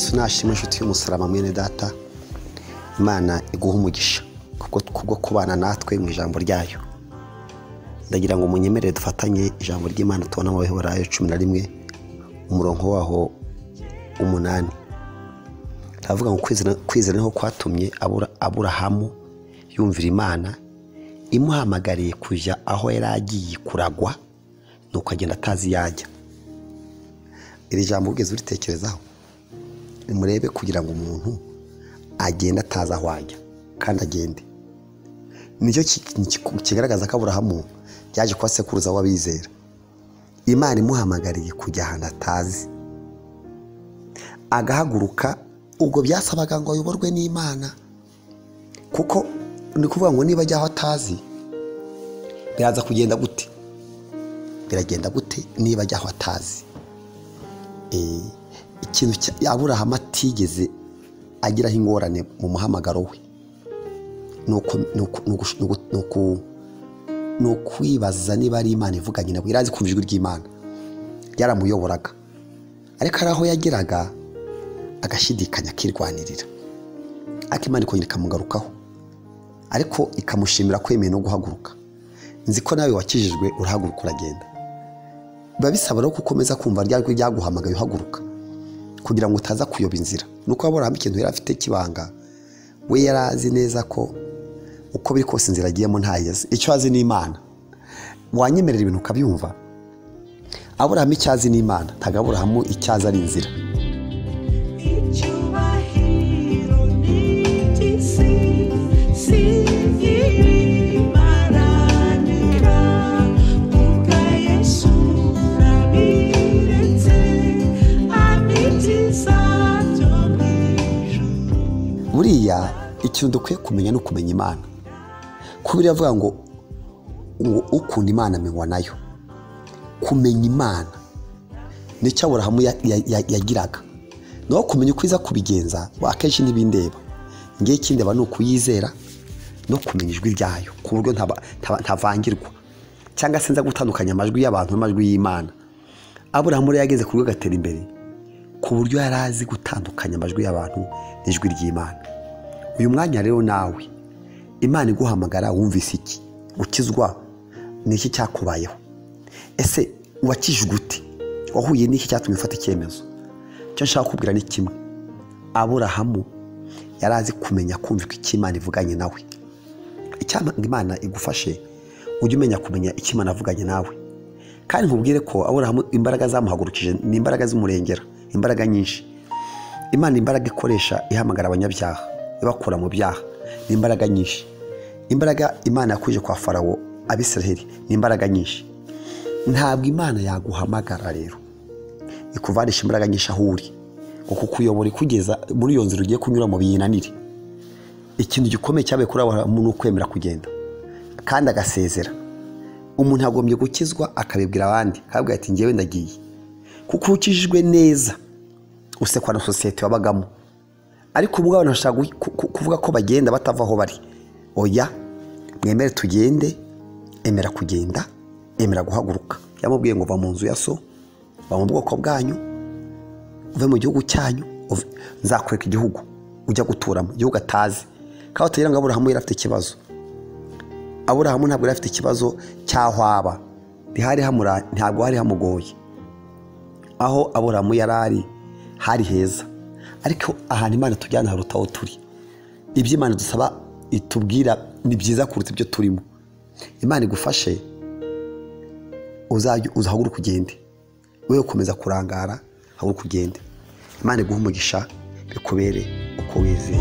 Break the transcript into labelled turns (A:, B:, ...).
A: yesu nashima inshuti y'umusaraba mwene data. Imana iguha umugisha kubwo kubana natwe mu ijambo ryayo. Ndagira ngo munyemerere dufatanye ijambo ry'imana tubona mu biheburayo cumi na rimwe umurongo waho umunani. Ndavuga ngo kwizera ni ho kwatumye aburahamu yumvira imana imuhamagariye kujya aho yari agiye kuragwa nuko agenda atazi yajya iri jambo ugeze uritekerezaho. Nimurebe kugira ngo umuntu agende atazi aho ajya kandi agende. Nicyo kigaragaza ko aburahamu yaje kuba sekuruza w'abizera. Imana imuhamagariye kujya ahantu atazi. Agahaguruka ubwo byasabaga ngo ayoborwe n'imana kuko ni ukuvuga ngo niba ajya aho atazi biraza kugenda gute? Biragenda gute niba ajya aho atazi? Ikintu aburahamu atigeze agiraho ingorane mu muhamagaro we. Ni ukwibaza niba ari imana ivuganye nawe yari azi kumva ijwi ry'imana ryaramuyoboraga ariko hari aho yageraga agashidikanya akirwanirira. Ariko imana ikongera ikamugarukaho. Ariko ikamushimira kwemeye no guhaguruka. Nzi ko nawe wakijijwe urahaguruka uragenda. Biba bisaba rero gukomeza kumva ryajwi ryaguhamagaye uhaguruka. Kugira ngo utaza kuyoba inzira. Nuko wabura ikintu yari afite kibanga we yari azi neza ko uko biri kose inzira agiyemo ntayizi icyo azi ni imana. Wanyemerera ibintu ukabyumva? Aburahamu icyo azi ni imana. Ntabwo aburahamu icyo azi ari inzira. Buriya ikintu dukwiye kumenya ni ukumenya imana. Kuko biravuga ngo ukunda imana amenywa na yo. Kumenya imana ni cyo aburahamu ya- ya- ya- yagiraga. Naho kumenya uko iza kubigenza akenshi ntibindeba ngewe ikindeba ni ukuyizera no kumenya ijwi ryayo ku buryo ntavangirwa. Cyangwa se nza gutandukanya amajwi y'abantu n'amajwi y'imana. Aburahamu rero yageze ku rwego agatera imbere. Ku buryo yari azi gutandukanya amajwi y'abantu n'ijwi ry'imana. Uyu mwanya rero nawe imana iguhamagara wumvise iki? Ukizwa ni iki cyakubayeho? Ese wakijijwe ute? Wahuye n'iki cyatumye ufata icyemezo? Icyo nshaka kukubwira ni kimwe. Aburahamu yari azi kumenya kumva icyo imana ivuganye nawe. Imana igufashe ujye umenya kumenya icyo imana avuganye nawe. Kandi nkubwire ko aburahamu imbaraga zamuhagurukije ni imbaraga z'umurengera. Imbaraga nyinshi. Imana imbaraga ikoresha ihamagara abanyabyaha ibakura mu byaha. Ni imbaraga nyinshi. Imbaraga imana yakuje kwa farawo abisiraheli ni imbaraga nyinshi. Ntabwo imana yaguhamagara rero. Ikuvanisha imbaraga nyinshi aho uri. Ngo kukuyobora ikugeza muri iyo nzira ugiye kunyuramo biyinanire. Ikintu gikomeye cyabaye kuri aburahamu ni ukwemera kugenda. Kandi agasezera. Umuntu yagombye gukizwa akabibwira abandi. Akabwira ati ngewe ndagiye. Kuko ukijijwe neza usekwa na sosiyete wabagamo. Ariko ubwo abantu bashaka kuvuga ko bagenda batava aho bari. Oya mwemere tugende emera kugenda emera guhaguruka. Yamubwiye ngo va mu nzu ya so va mu bwoko bwanyu uve mu gihugu cyanyu nzakwereka igihugu ujya guturamo igihugu atazi. Kandi utagira ngo aburahamu yari afite ikibazo. Aburahamu ntabwo yari afite ikibazo cy'aho aba. Ntihari hamura- ntabwo hari hamugoye. Aho aburahamu yari ari hari heza. Ariko ahantu imana tujyana haruta aho turi. Ibyo imana dusaba itubwira ni byiza kuruta ibyo turimo. Imana igufashe uzajya uzahaguruka ugende wowe ukomeza kurangara haguruka ugende imana iguha umugisha bikubere uko wizeye.